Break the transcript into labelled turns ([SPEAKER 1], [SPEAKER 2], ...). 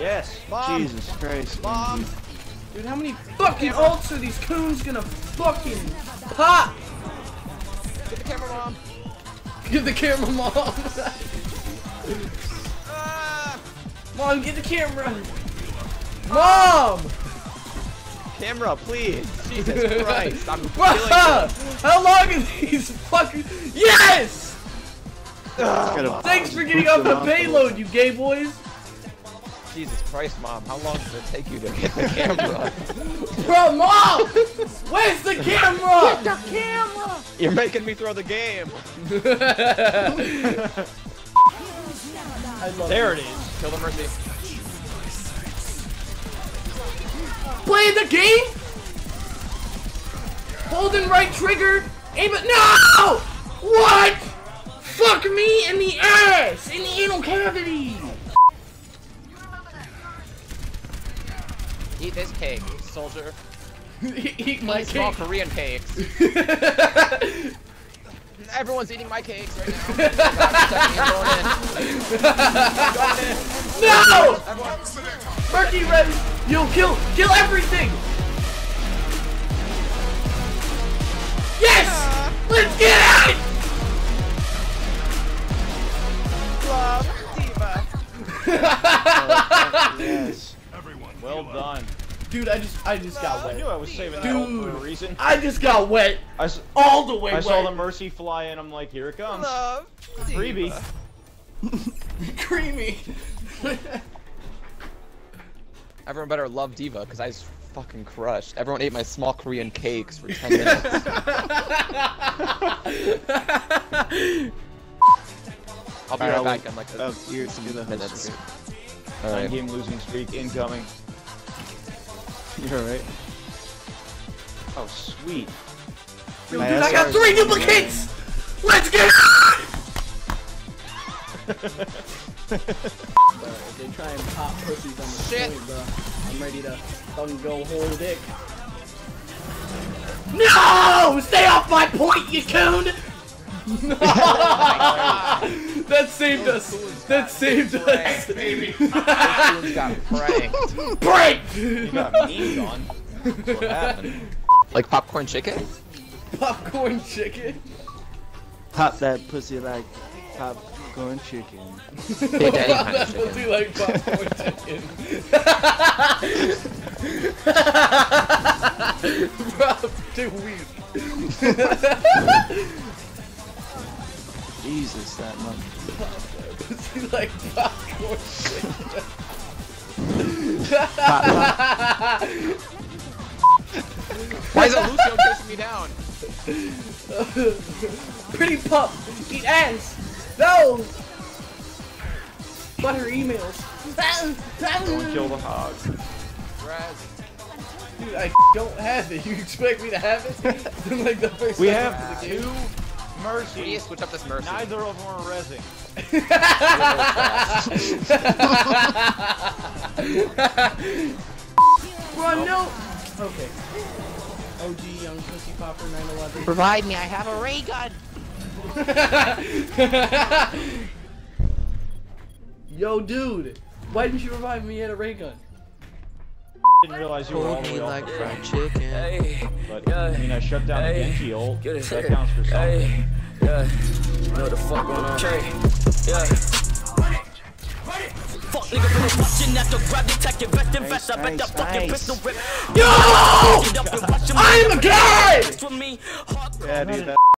[SPEAKER 1] Yes.
[SPEAKER 2] Mom.
[SPEAKER 3] Jesus Christ.
[SPEAKER 2] Mom.
[SPEAKER 4] Dude, how many fucking ults are these coons gonna fucking pop?
[SPEAKER 2] Get the camera, mom.
[SPEAKER 4] Get the camera, mom.
[SPEAKER 2] Ah.
[SPEAKER 4] mom, get the camera. Mom!
[SPEAKER 2] Camera, please. Jesus Christ. I'm killing
[SPEAKER 4] Bruh! How long are these fucking... Yes! Thanks for getting off the payload, you gay boys.
[SPEAKER 2] Jesus Christ, mom. How long does it take you to get the camera?
[SPEAKER 4] Bro, mom! Where's the camera? Get the camera!
[SPEAKER 2] You're making me throw the game.
[SPEAKER 1] There
[SPEAKER 4] it.
[SPEAKER 1] it is.
[SPEAKER 2] Kill the mercy.
[SPEAKER 4] Play the game? Holding right trigger, aim it. No! What? Fuck me in the ass! In the anal cavity!
[SPEAKER 2] Eat this cake, soldier.
[SPEAKER 4] Eat my
[SPEAKER 2] Eat small. Korean cakes. Everyone's eating my cakes right now.
[SPEAKER 4] no! Murky Red, you'll kill, kill everything! Yes! Uh. Let's get it! Dude, I just, I just got wet.
[SPEAKER 1] I knew. I was saving that for a
[SPEAKER 4] Dude.
[SPEAKER 1] reason.
[SPEAKER 4] I just got wet
[SPEAKER 1] I, s-
[SPEAKER 4] all the way
[SPEAKER 1] I
[SPEAKER 4] wet.
[SPEAKER 1] saw the Mercy fly in. I'm like, here it comes.
[SPEAKER 2] Love
[SPEAKER 1] Freebie.
[SPEAKER 4] creamy.
[SPEAKER 2] Everyone better love D.Va because I was fucking crushed. Everyone ate my small Korean cakes for 10 minutes. I'll be right back in like a
[SPEAKER 3] Oh, you're, you're the
[SPEAKER 2] minutes.
[SPEAKER 3] host.
[SPEAKER 1] Nine
[SPEAKER 2] Alright.
[SPEAKER 1] game losing streak incoming.
[SPEAKER 3] You're alright.
[SPEAKER 1] Oh, sweet.
[SPEAKER 4] Yo,
[SPEAKER 3] My
[SPEAKER 4] dude, I got three
[SPEAKER 3] is-
[SPEAKER 4] duplicates! Let's get it! if they try and pop pussies on the
[SPEAKER 2] Shit.
[SPEAKER 4] point, bro, I'm ready to fucking go whole dick. No! Stay off my point, you coon! that saved us. That saved us.
[SPEAKER 2] Baby. got pranked.
[SPEAKER 4] Break!
[SPEAKER 1] You got memed on. What happened.
[SPEAKER 2] Like popcorn chicken?
[SPEAKER 4] Popcorn chicken.
[SPEAKER 3] Pop that pussy like popcorn chicken.
[SPEAKER 2] Big Daddy kind of
[SPEAKER 4] That pussy
[SPEAKER 2] chicken.
[SPEAKER 4] like popcorn chicken. Bro, too weak.
[SPEAKER 3] Jesus, that month.
[SPEAKER 4] Pussy like popcorn oh, chicken.
[SPEAKER 2] Why is it Lucio chasing me down?
[SPEAKER 4] Pretty pup. Eat ass. No. Butter emails.
[SPEAKER 1] Don't kill the hog.
[SPEAKER 2] Raz.
[SPEAKER 4] Dude, I don't have it. You expect me to have it? like the first
[SPEAKER 1] We have
[SPEAKER 4] I did the
[SPEAKER 1] two
[SPEAKER 2] We need to
[SPEAKER 1] mercies.
[SPEAKER 2] switch up this mercy.
[SPEAKER 1] Neither of them are resing.
[SPEAKER 4] Run, no. Okay. OG Young Pussy Popper 911.
[SPEAKER 2] Provide me, I have a ray gun.
[SPEAKER 4] Yo, dude. Why didn't you revive me at a ray gun?
[SPEAKER 1] Didn't realize you were all the way off the
[SPEAKER 2] chicken.
[SPEAKER 5] Hey,
[SPEAKER 1] But, I mean, I shut down the Genji ult.
[SPEAKER 5] Get it.
[SPEAKER 1] That counts for something.
[SPEAKER 5] hey, yeah. You know what the fuck going on? Okay, yeah. Fuck nigga, been watching at the grab the tech, invest, invest, I bet that
[SPEAKER 3] nice,
[SPEAKER 5] fucking pistol rip.
[SPEAKER 4] Yo!
[SPEAKER 5] Get up and watch him.
[SPEAKER 4] I'm a guy!
[SPEAKER 5] For me, hard
[SPEAKER 3] Yeah, dude, that